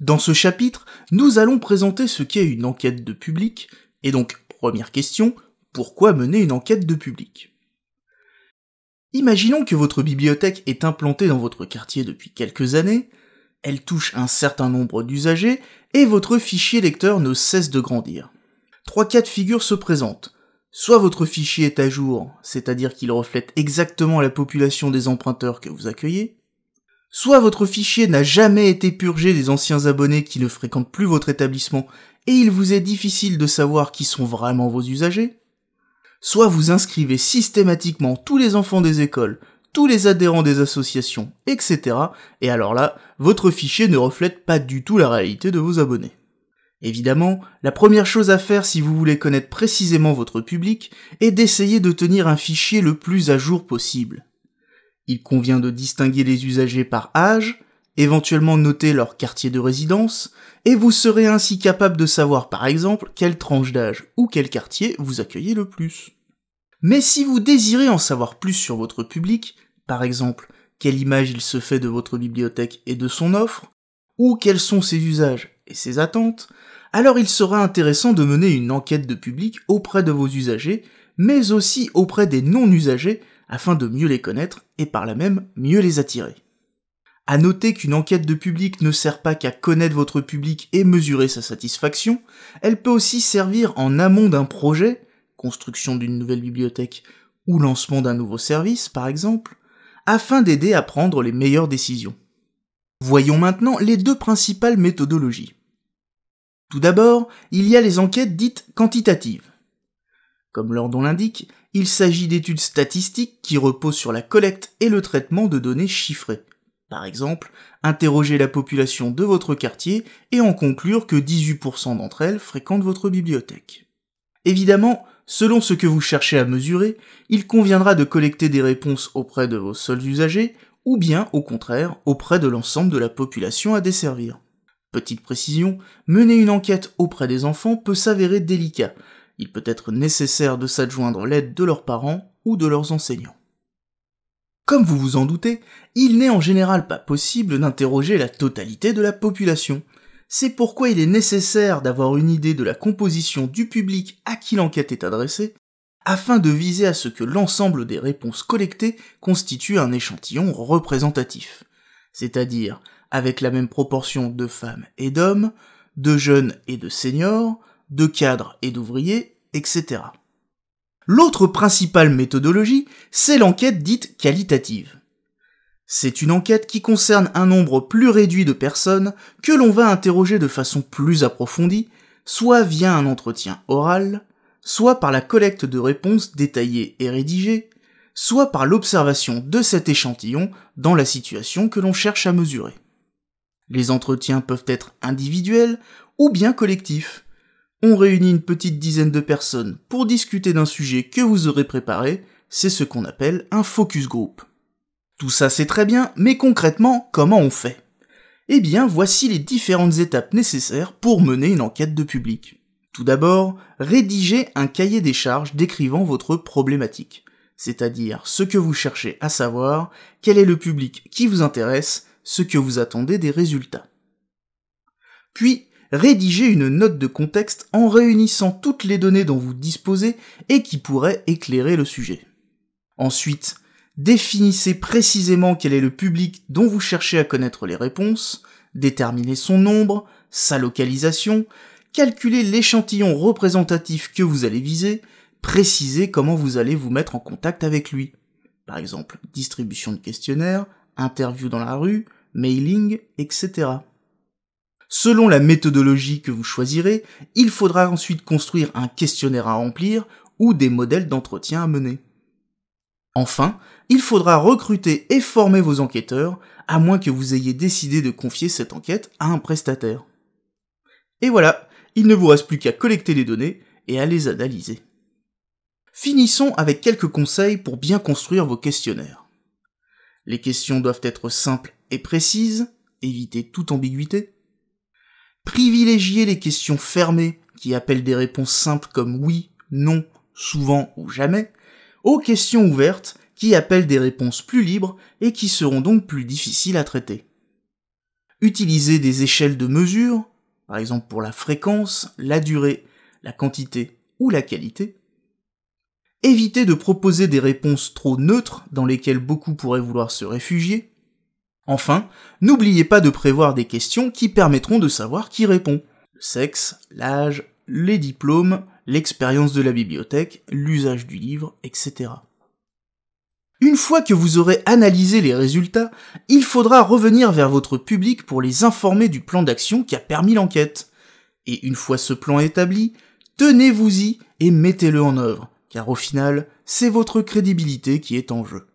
Dans ce chapitre, nous allons présenter ce qu'est une enquête de public, et donc, première question, pourquoi mener une enquête de public? Imaginons que votre bibliothèque est implantée dans votre quartier depuis quelques années, elle touche un certain nombre d'usagers, et votre fichier lecteur ne cesse de grandir. Trois cas de figure se présentent. Soit votre fichier est à jour, c'est-à-dire qu'il reflète exactement la population des emprunteurs que vous accueillez, Soit votre fichier n'a jamais été purgé des anciens abonnés qui ne fréquentent plus votre établissement et il vous est difficile de savoir qui sont vraiment vos usagers. Soit vous inscrivez systématiquement tous les enfants des écoles, tous les adhérents des associations, etc. Et alors là, votre fichier ne reflète pas du tout la réalité de vos abonnés. Évidemment, la première chose à faire si vous voulez connaître précisément votre public est d'essayer de tenir un fichier le plus à jour possible. Il convient de distinguer les usagers par âge, éventuellement noter leur quartier de résidence, et vous serez ainsi capable de savoir par exemple quelle tranche d'âge ou quel quartier vous accueillez le plus. Mais si vous désirez en savoir plus sur votre public, par exemple quelle image il se fait de votre bibliothèque et de son offre, ou quels sont ses usages et ses attentes, alors il sera intéressant de mener une enquête de public auprès de vos usagers, mais aussi auprès des non-usagers afin de mieux les connaître et par là même mieux les attirer. À noter qu'une enquête de public ne sert pas qu'à connaître votre public et mesurer sa satisfaction, elle peut aussi servir en amont d'un projet, construction d'une nouvelle bibliothèque ou lancement d'un nouveau service par exemple, afin d'aider à prendre les meilleures décisions. Voyons maintenant les deux principales méthodologies. Tout d'abord, il y a les enquêtes dites quantitatives. Comme leur nom l'indique, il s'agit d'études statistiques qui reposent sur la collecte et le traitement de données chiffrées. Par exemple, interroger la population de votre quartier et en conclure que 18% d'entre elles fréquentent votre bibliothèque. Évidemment, selon ce que vous cherchez à mesurer, il conviendra de collecter des réponses auprès de vos seuls usagers ou bien, au contraire, auprès de l'ensemble de la population à desservir. Petite précision, mener une enquête auprès des enfants peut s'avérer délicat, il peut être nécessaire de s'adjoindre l'aide de leurs parents ou de leurs enseignants. Comme vous vous en doutez, il n'est en général pas possible d'interroger la totalité de la population. C'est pourquoi il est nécessaire d'avoir une idée de la composition du public à qui l'enquête est adressée, afin de viser à ce que l'ensemble des réponses collectées constitue un échantillon représentatif, c'est-à-dire avec la même proportion de femmes et d'hommes, de jeunes et de seniors, de cadres et d'ouvriers, etc. L'autre principale méthodologie, c'est l'enquête dite qualitative. C'est une enquête qui concerne un nombre plus réduit de personnes que l'on va interroger de façon plus approfondie, soit via un entretien oral, soit par la collecte de réponses détaillées et rédigées, soit par l'observation de cet échantillon dans la situation que l'on cherche à mesurer. Les entretiens peuvent être individuels ou bien collectifs, on réunit une petite dizaine de personnes pour discuter d'un sujet que vous aurez préparé, c'est ce qu'on appelle un focus group. Tout ça c'est très bien, mais concrètement, comment on fait? Eh bien, voici les différentes étapes nécessaires pour mener une enquête de public. Tout d'abord, rédigez un cahier des charges décrivant votre problématique, c'est-à-dire ce que vous cherchez à savoir, quel est le public qui vous intéresse, ce que vous attendez des résultats. Puis, rédigez une note de contexte en réunissant toutes les données dont vous disposez et qui pourraient éclairer le sujet. Ensuite, définissez précisément quel est le public dont vous cherchez à connaître les réponses, déterminez son nombre, sa localisation, calculez l'échantillon représentatif que vous allez viser, précisez comment vous allez vous mettre en contact avec lui. Par exemple, distribution de questionnaires, interview dans la rue, mailing, etc. Selon la méthodologie que vous choisirez, il faudra ensuite construire un questionnaire à remplir ou des modèles d'entretien à mener. Enfin, il faudra recruter et former vos enquêteurs, à moins que vous ayez décidé de confier cette enquête à un prestataire. Et voilà, il ne vous reste plus qu'à collecter les données et à les analyser. Finissons avec quelques conseils pour bien construire vos questionnaires. Les questions doivent être simples et précises, éviter toute ambiguïté. Privilégiez les questions fermées, qui appellent des réponses simples comme oui, non, souvent ou jamais, aux questions ouvertes, qui appellent des réponses plus libres et qui seront donc plus difficiles à traiter. Utilisez des échelles de mesure, par exemple pour la fréquence, la durée, la quantité ou la qualité. Évitez de proposer des réponses trop neutres dans lesquelles beaucoup pourraient vouloir se réfugier. Enfin, n'oubliez pas de prévoir des questions qui permettront de savoir qui répond. Le sexe, l'âge, les diplômes, l'expérience de la bibliothèque, l'usage du livre, etc. Une fois que vous aurez analysé les résultats, il faudra revenir vers votre public pour les informer du plan d'action qui a permis l'enquête. Et une fois ce plan établi, tenez-vous-y et mettez-le en œuvre, car au final, c'est votre crédibilité qui est en jeu.